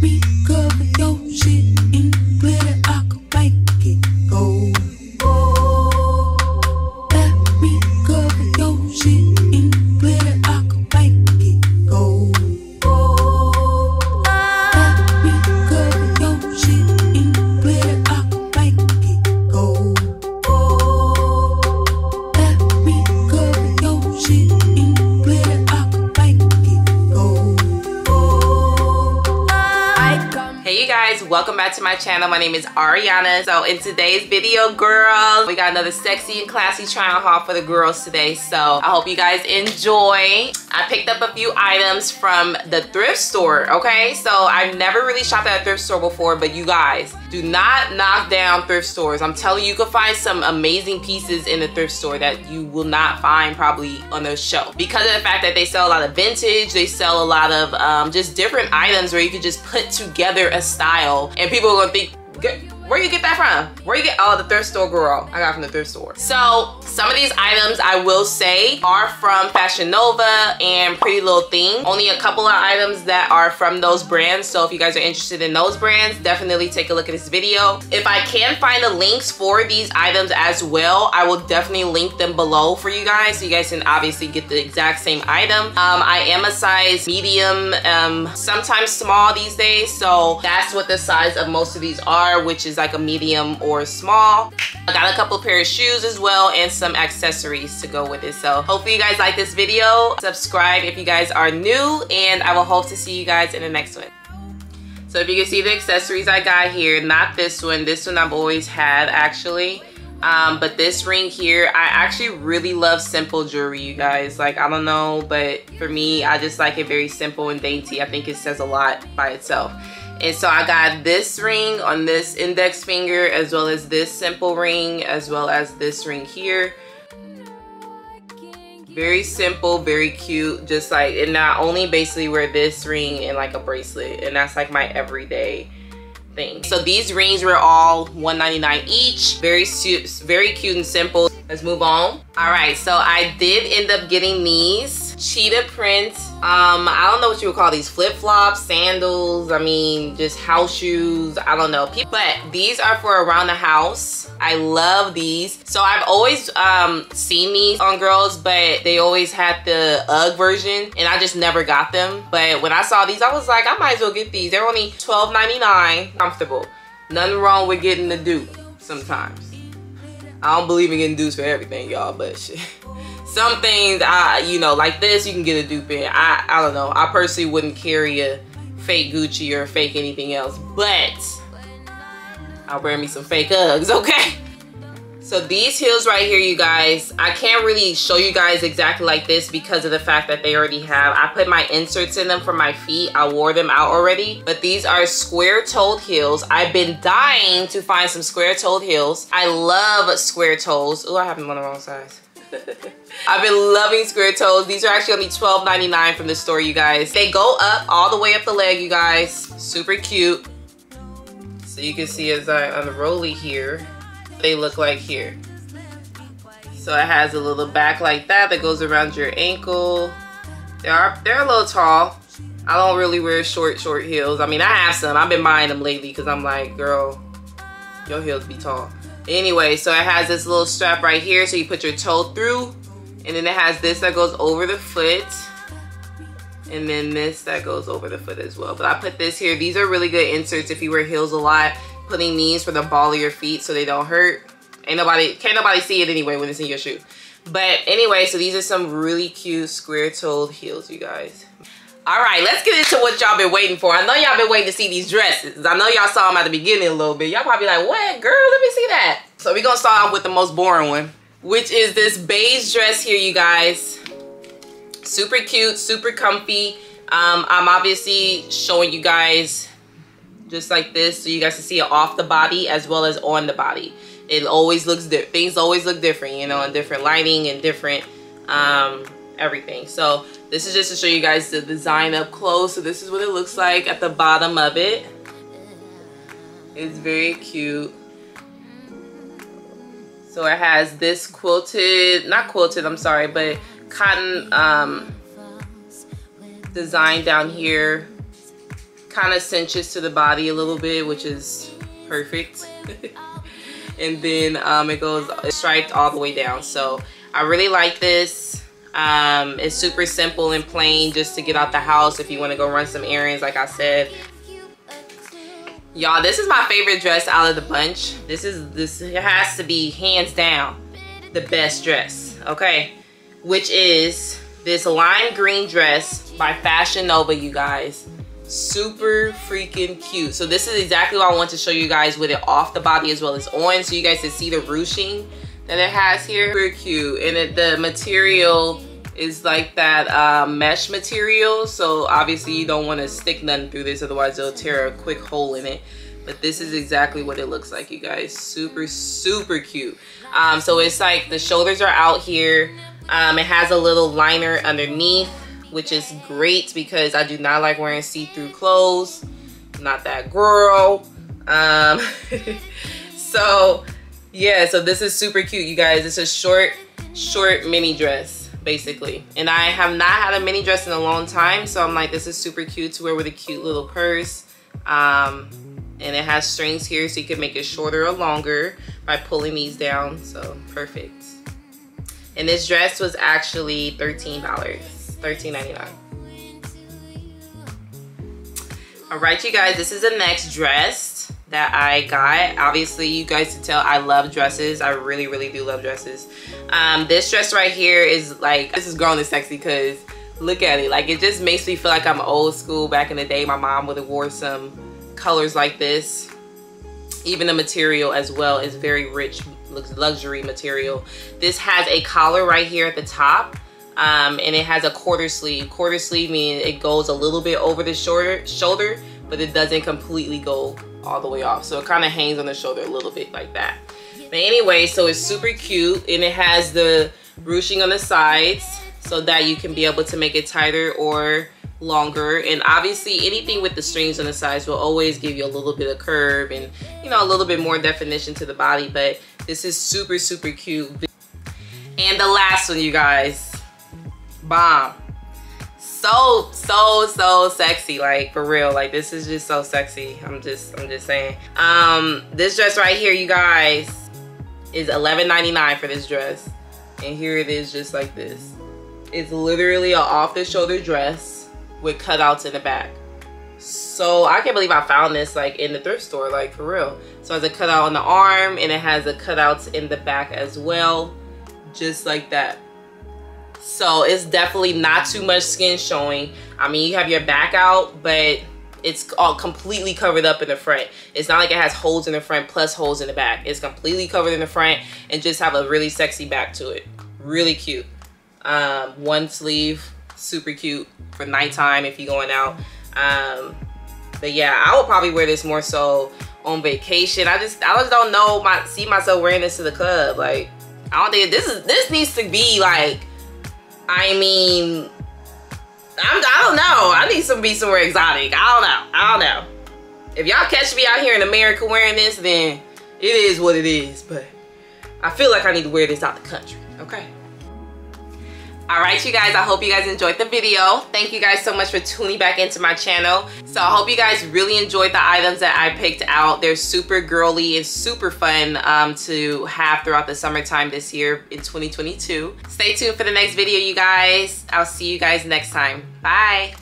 me to my channel. My name is Ariana. So in today's video, girls, we got another sexy and classy try on haul for the girls today. So I hope you guys enjoy. I picked up a few items from the thrift store, okay? So I've never really shopped at a thrift store before, but you guys, do not knock down thrift stores. I'm telling you, you can find some amazing pieces in the thrift store that you will not find probably on the show. Because of the fact that they sell a lot of vintage, they sell a lot of um, just different items where you could just put together a style and people are gonna think, "Get- where you get that from? Where you get, oh, the thrift store girl. I got from the thrift store. So some of these items I will say are from Fashion Nova and Pretty Little Thing. Only a couple of items that are from those brands. So if you guys are interested in those brands, definitely take a look at this video. If I can find the links for these items as well, I will definitely link them below for you guys. So you guys can obviously get the exact same item. Um, I am a size medium, um, sometimes small these days. So that's what the size of most of these are, which is like a medium or small. I got a couple pair of shoes as well and some accessories to go with it. So hopefully you guys like this video. Subscribe if you guys are new and I will hope to see you guys in the next one. So if you can see the accessories I got here, not this one. This one I've always had actually. Um, but this ring here, I actually really love simple jewelry, you guys. Like, I don't know, but for me, I just like it very simple and dainty. I think it says a lot by itself. And so I got this ring on this index finger, as well as this simple ring, as well as this ring here. Very simple, very cute. Just like, and I only basically wear this ring and like a bracelet. And that's like my everyday thing. So these rings were all $1.99 each. Very, very cute and simple. Let's move on. All right, so I did end up getting these cheetah print. Um, I don't know what you would call these flip-flops, sandals. I mean, just house shoes. I don't know. But these are for around the house. I love these. So I've always um, seen these on girls, but they always had the UGG version, and I just never got them. But when I saw these, I was like, I might as well get these. They're only $12.99. Comfortable. Nothing wrong with getting the dupe sometimes. I don't believe in getting dupes for everything, y'all, but shit. Some things, I, you know, like this, you can get a dupe in. I, I don't know. I personally wouldn't carry a fake Gucci or fake anything else, but I'll wear me some fake Uggs, okay? So these heels right here, you guys, I can't really show you guys exactly like this because of the fact that they already have, I put my inserts in them for my feet. I wore them out already, but these are square-toed heels. I've been dying to find some square-toed heels. I love square toes. Oh, I have them on the wrong size. I've been loving square toes. These are actually only $12.99 from the store, you guys. They go up all the way up the leg, you guys. Super cute. So you can see as I unroll it here, they look like here. So it has a little back like that that goes around your ankle. They are they're a little tall. I don't really wear short, short heels. I mean, I have some. I've been buying them lately because I'm like, girl, your heels be tall. Anyway, so it has this little strap right here so you put your toe through. And then it has this that goes over the foot. And then this that goes over the foot as well. But I put this here. These are really good inserts if you wear heels a lot. Putting these for the ball of your feet so they don't hurt. Ain't nobody, can't nobody see it anyway when it's in your shoe. But anyway, so these are some really cute square-toed heels, you guys. All right, let's get into what y'all been waiting for. I know y'all been waiting to see these dresses. I know y'all saw them at the beginning a little bit. Y'all probably like, what, girl? Let me see that. So we're gonna start off with the most boring one, which is this beige dress here, you guys. Super cute, super comfy. Um, I'm obviously showing you guys just like this so you guys can see it off the body as well as on the body. It always looks different. Things always look different, you know, in different lighting and different um, everything. So this is just to show you guys the design up close. So this is what it looks like at the bottom of it. It's very cute. So it has this quilted, not quilted, I'm sorry, but cotton um, design down here kind of cinches to the body a little bit, which is perfect. and then um, it goes striped all the way down. So I really like this. Um, it's super simple and plain just to get out the house if you want to go run some errands, like I said. Y'all, this is my favorite dress out of the bunch. This is, this has to be hands down the best dress, okay? Which is this lime green dress by Fashion Nova, you guys. Super freaking cute. So this is exactly what I want to show you guys with it off the body as well as on so you guys can see the ruching that it has here. Super cute. And it, the material is like that uh, mesh material. So obviously you don't want to stick nothing through this, otherwise it'll tear a quick hole in it. But this is exactly what it looks like, you guys. Super, super cute. Um, so it's like the shoulders are out here. Um, it has a little liner underneath, which is great because I do not like wearing see-through clothes. not that girl. Um, so yeah, so this is super cute, you guys. It's a short, short mini dress basically. And I have not had a mini dress in a long time, so I'm like, this is super cute to wear with a cute little purse. Um, and it has strings here so you can make it shorter or longer by pulling these down, so perfect. And this dress was actually $13, $13.99. All right, you guys, this is the next dress that I got. Obviously, you guys can tell I love dresses. I really, really do love dresses. Um, this dress right here is like, this is grown and sexy because look at it. Like, it just makes me feel like I'm old school. Back in the day, my mom would have wore some colors like this. Even the material as well is very rich, luxury material. This has a collar right here at the top. Um, and it has a quarter sleeve. Quarter sleeve means it goes a little bit over the shoulder, shoulder, but it doesn't completely go all the way off. So it kind of hangs on the shoulder a little bit like that. But anyway, so it's super cute and it has the ruching on the sides so that you can be able to make it tighter or longer. And obviously anything with the strings on the sides will always give you a little bit of curve and you know a little bit more definition to the body. But this is super super cute. And the last one you guys. Bomb so so so sexy. Like for real. Like this is just so sexy. I'm just i'm just saying. Um this dress right here you guys is 11.99 for this dress. And here it is just like this. It's literally an off-the-shoulder dress with cutouts in the back. So i can't believe i found this like in the thrift store like for real. So it has a cutout on the arm and it has the cutouts in the back as well. Just like that so it's definitely not too much skin showing. I mean, you have your back out, but it's all completely covered up in the front. It's not like it has holes in the front plus holes in the back. It's completely covered in the front and just have a really sexy back to it. Really cute. Um, one sleeve, super cute for nighttime if you're going out. Um, but yeah, I would probably wear this more so on vacation. I just, I just don't know my, see myself wearing this to the club. Like, I don't think this is, this needs to be like, I mean, I'm, I don't know. I need to be somewhere exotic. I don't know. I don't know. If y'all catch me out here in America wearing this, then it is what it is. But I feel like I need to wear this out the country. Okay all right you guys i hope you guys enjoyed the video. Thank you guys so much for tuning back into my channel. So i hope you guys really enjoyed the items that i picked out. They're super girly and super fun um, to have throughout the summertime this year in 2022 stay tuned for the next video you guys. I'll see you guys next time. Bye